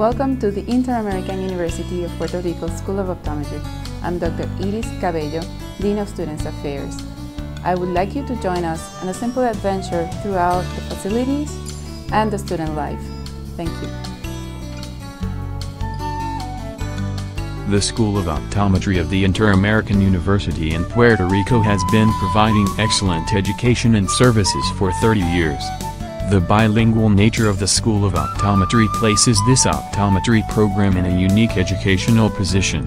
Welcome to the Inter-American University of Puerto Rico School of Optometry. I'm Dr. Iris Cabello, Dean of Students Affairs. I would like you to join us on a simple adventure throughout the facilities and the student life. Thank you. The School of Optometry of the Inter-American University in Puerto Rico has been providing excellent education and services for 30 years. The bilingual nature of the School of Optometry places this optometry program in a unique educational position.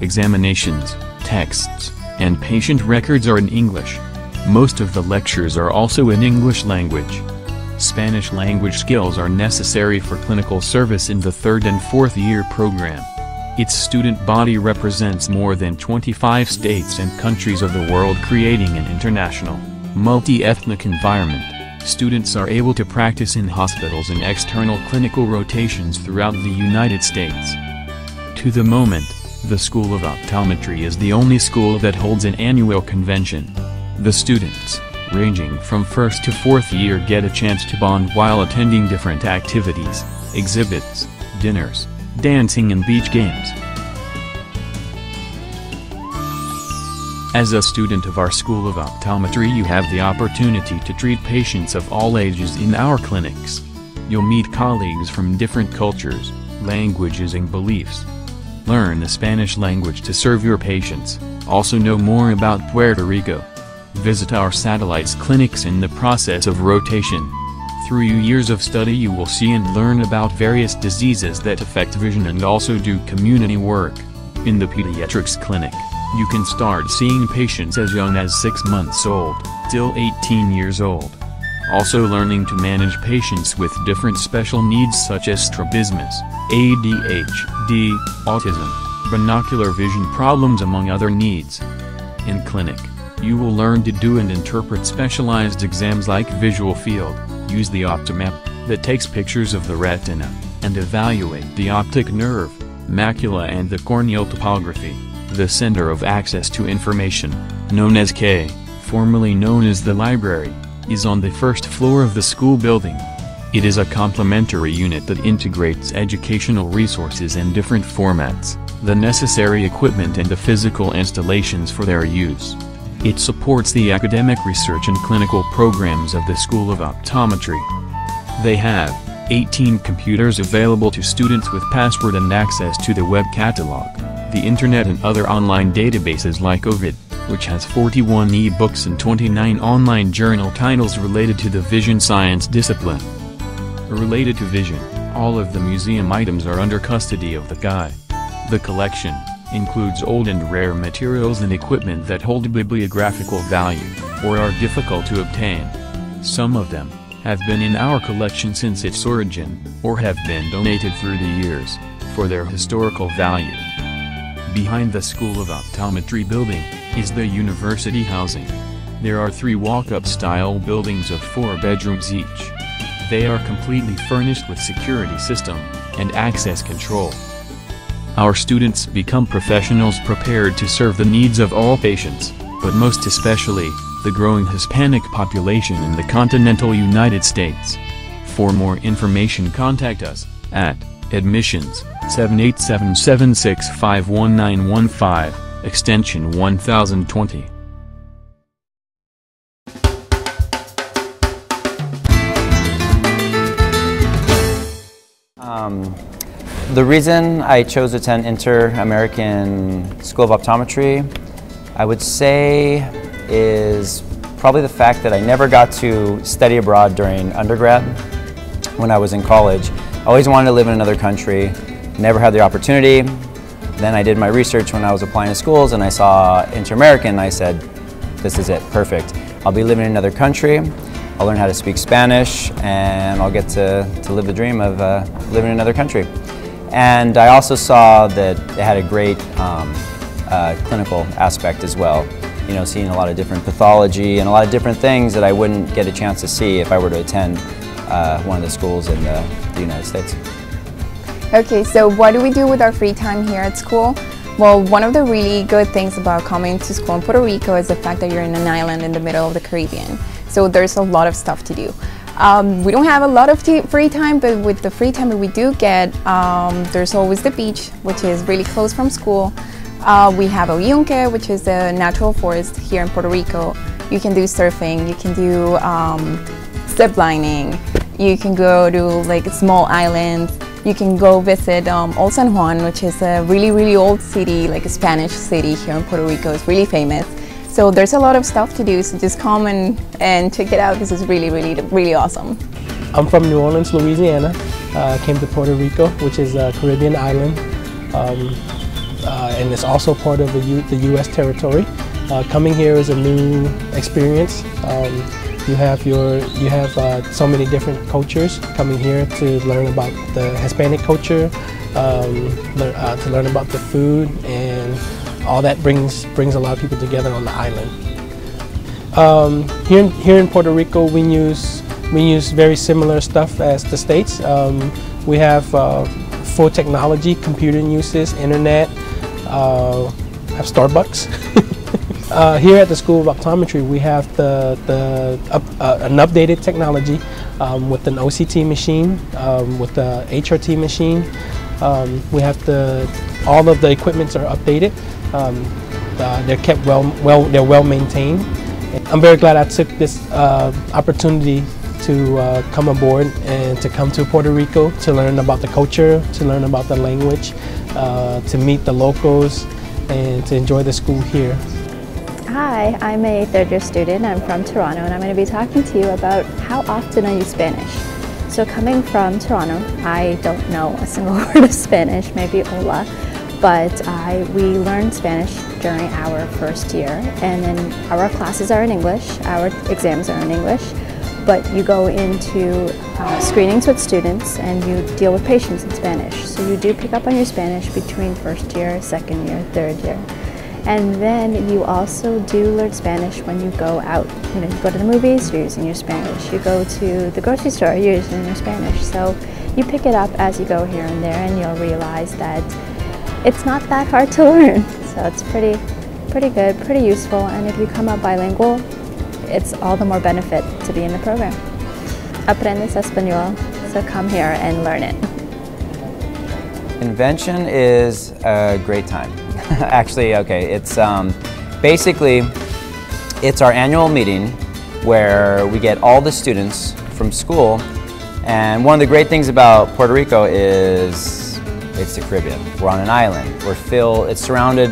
Examinations, texts, and patient records are in English. Most of the lectures are also in English language. Spanish language skills are necessary for clinical service in the third and fourth year program. Its student body represents more than 25 states and countries of the world creating an international, multi-ethnic environment. Students are able to practice in hospitals and external clinical rotations throughout the United States. To the moment, the School of Optometry is the only school that holds an annual convention. The students, ranging from first to fourth year get a chance to bond while attending different activities, exhibits, dinners, dancing and beach games. As a student of our School of Optometry you have the opportunity to treat patients of all ages in our clinics. You'll meet colleagues from different cultures, languages and beliefs. Learn the Spanish language to serve your patients, also know more about Puerto Rico. Visit our satellites clinics in the process of rotation. Through years of study you will see and learn about various diseases that affect vision and also do community work. In the pediatrics clinic, you can start seeing patients as young as 6 months old, till 18 years old. Also learning to manage patients with different special needs such as strabismus, ADHD, autism, binocular vision problems among other needs. In clinic, you will learn to do and interpret specialized exams like visual field, use the Optomap, that takes pictures of the retina, and evaluate the optic nerve, macula and the corneal topography. The Center of Access to Information, known as K, formerly known as the library, is on the first floor of the school building. It is a complementary unit that integrates educational resources in different formats, the necessary equipment and the physical installations for their use. It supports the academic research and clinical programs of the School of Optometry. They have 18 computers available to students with password and access to the web catalog, the internet and other online databases like Ovid, which has 41 e-books and 29 online journal titles related to the vision science discipline. Related to vision, all of the museum items are under custody of the CAI. The collection, includes old and rare materials and equipment that hold bibliographical value, or are difficult to obtain. Some of them, have been in our collection since its origin, or have been donated through the years, for their historical value. Behind the School of Optometry building, is the university housing. There are three walk-up style buildings of four bedrooms each. They are completely furnished with security system, and access control. Our students become professionals prepared to serve the needs of all patients, but most especially, the growing Hispanic population in the continental United States. For more information contact us, at admissions, 7877651915, extension 1020. Um, the reason I chose to attend Inter-American School of Optometry, I would say is probably the fact that I never got to study abroad during undergrad when I was in college. Always wanted to live in another country, never had the opportunity. Then I did my research when I was applying to schools and I saw Inter-American I said, this is it, perfect. I'll be living in another country, I'll learn how to speak Spanish, and I'll get to, to live the dream of uh, living in another country. And I also saw that it had a great um, uh, clinical aspect as well. You know, seeing a lot of different pathology and a lot of different things that I wouldn't get a chance to see if I were to attend uh, one of the schools in the, the United States. Okay, so what do we do with our free time here at school? Well, one of the really good things about coming to school in Puerto Rico is the fact that you're in an island in the middle of the Caribbean. So there's a lot of stuff to do. Um, we don't have a lot of free time, but with the free time that we do get, um, there's always the beach, which is really close from school. Uh, we have El Yunque, which is a natural forest here in Puerto Rico. You can do surfing, you can do um, zip lining, you can go to like small islands, you can go visit um, Old San Juan, which is a really, really old city, like a Spanish city here in Puerto Rico. It's really famous. So there's a lot of stuff to do, so just come and, and check it out. This is really, really, really awesome. I'm from New Orleans, Louisiana. Uh, came to Puerto Rico, which is a Caribbean island, um, uh, and it's also part of the, U the U.S. territory. Uh, coming here is a new experience. Um, you have your you have uh, so many different cultures coming here to learn about the Hispanic culture, um, uh, to learn about the food and all that brings brings a lot of people together on the island. Um, here, here in Puerto Rico, we use we use very similar stuff as the states. Um, we have uh, full technology, computer uses, internet, uh, have Starbucks. uh, here at the School of Optometry, we have the, the uh, an updated technology um, with an OCT machine, um, with the HRT machine. Um, we have the all of the equipments are updated. Um, uh, they're kept well, well, they're well maintained. I'm very glad I took this uh, opportunity to uh, come aboard and to come to Puerto Rico to learn about the culture, to learn about the language, uh, to meet the locals, and to enjoy the school here. Hi, I'm a third year student. I'm from Toronto and I'm going to be talking to you about how often I use Spanish. So coming from Toronto, I don't know a single word of Spanish, maybe hola but I, we learned Spanish during our first year and then our classes are in English, our exams are in English, but you go into uh, screenings with students and you deal with patients in Spanish. So you do pick up on your Spanish between first year, second year, third year. And then you also do learn Spanish when you go out. You know, you go to the movies, you're using your Spanish. You go to the grocery store, you're using your Spanish. So you pick it up as you go here and there and you'll realize that it's not that hard to learn. So it's pretty, pretty good, pretty useful. And if you come up bilingual, it's all the more benefit to be in the program. Aprendes Español, so come here and learn it. Invention is a great time. Actually, okay, it's um, basically, it's our annual meeting where we get all the students from school and one of the great things about Puerto Rico is it's the Caribbean. We're on an island. We're filled, it's surrounded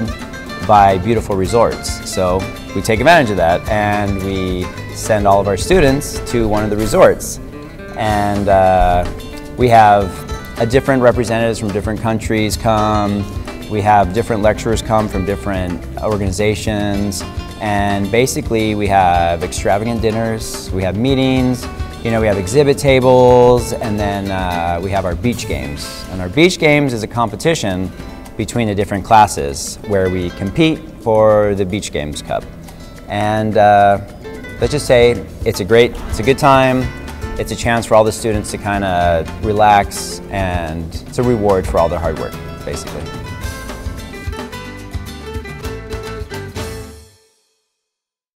by beautiful resorts. So we take advantage of that and we send all of our students to one of the resorts. And uh, we have different representatives from different countries come. We have different lecturers come from different organizations. And basically we have extravagant dinners, we have meetings, you know, we have exhibit tables, and then uh, we have our beach games. And our beach games is a competition between the different classes where we compete for the Beach Games Cup. And uh, let's just say it's a great, it's a good time. It's a chance for all the students to kind of relax, and it's a reward for all their hard work, basically.